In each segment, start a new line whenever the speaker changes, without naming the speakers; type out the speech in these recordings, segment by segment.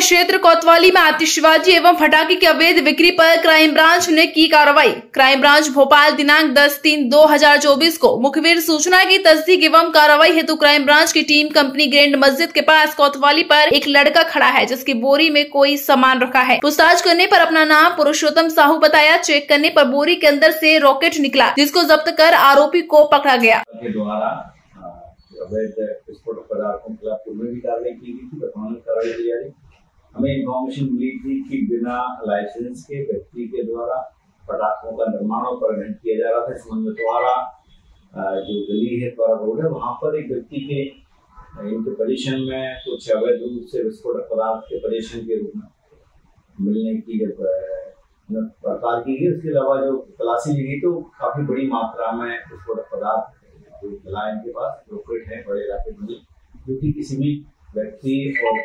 क्षेत्र कोतवाली में आतिशबाजी एवं फटाके की अवैध बिक्री पर क्राइम ब्रांच ने की कार्रवाई। क्राइम ब्रांच भोपाल दिनांक 10 तीन 2024 को मुखबिर सूचना की तस्दीक एवं कार्रवाई हेतु क्राइम ब्रांच की टीम कंपनी ग्रैंड मस्जिद के पास कोतवाली पर एक लड़का खड़ा है, जिसकी बोरी में कोई सामान रखा है। पूछताछ करने पर अपना नाम पुरुषोत्तम साहू बताया, चेक करने पर बोरी के अंदर से रॉकेट निकला, जिसको जब्त कर आरोपी को पकड़ा गया।
अवैध विस्फोटक पदार्थों के खिलाफ पूर्व भी कार्रवाई की गई थी, वर्तमान कार्रवाई की जा रही हमें इंफॉर्मेशन मिली थी कि बिना लाइसेंस के, व्यक्ति के द्वारा पटाखों का निर्माण और परिवहन किया जा रहा था। इस संबंध में द्वारा जो गली है द्वारा रोड है, वहाँ पर एक व्यक्ति के, इनके पोजीशन में कुछ अवैध रूप से विस्फोटक पदार्थ के पोजीशन के रूप में मिलने की जब पड़ताल की गई, उसके अलावा जो तलाशी ली गई तो काफ़ी बड़ी मात्रा में विस्फोटक पदार्थ जो मिला इनके पास रॉकेट है, बड़े इलाके में, जो कि किसी भी व्यक्ति और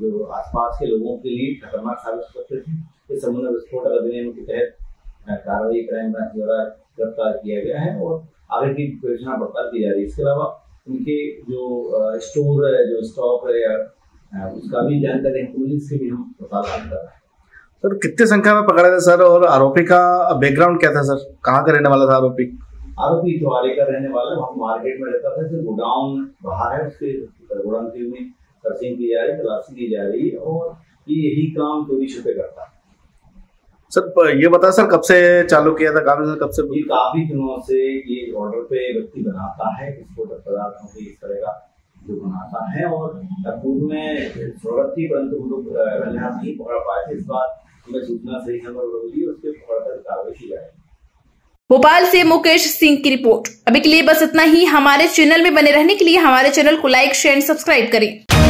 जो आसपास के लोगों के लिए खतरनाक साबित हो सकते थे। इस संबंध में विस्फोटक अधिनियम के तहत कार्रवाई क्राइम ब्रांच द्वारा गिरफ़्तार किया गया है और आगे की योजना पड़ताल की जा रही है। इसके अलावा उनके जो स्टोर है जो स्टॉक है या उसका भी जानकारी पुलिस से भी हम पता कर रहे हैं।
सर कितने संख्या में पकड़े थे सर और आरोपी का बैकग्राउंड क्या था सर? कहाँ का रहने वाला था आरोपी?
आरोपी चौहारे का रहने वाला है वहाँ मार्केट में रहता था फिर गोडाउन बाहर है उसके गोडाउन की में सर्चिंग की जा रही है तलाशी की जा रही है और ये यही काम चोरी छुपे करता है।
सर ये बता सर कब से चालू किया था काम? सर कब से?
ये काफ़ी दिनों से ये ऑर्डर पे व्यक्ति बनाता है विस्फोटक पदार्थों की इस तरह का जो बनाता है और पूर्व में ज़रूरत थी परंतु हम लोग अ, नहीं पकड़ पाए थे इस बार हमें सूचना सही नंबर मिली उसके पकड़कर कार्रवाई की जाएगी।
भोपाल से मुकेश सिंह की रिपोर्ट। अभी के लिए बस इतना ही। हमारे चैनल में बने रहने के लिए हमारे चैनल को लाइक शेयर एंड सब्सक्राइब करें।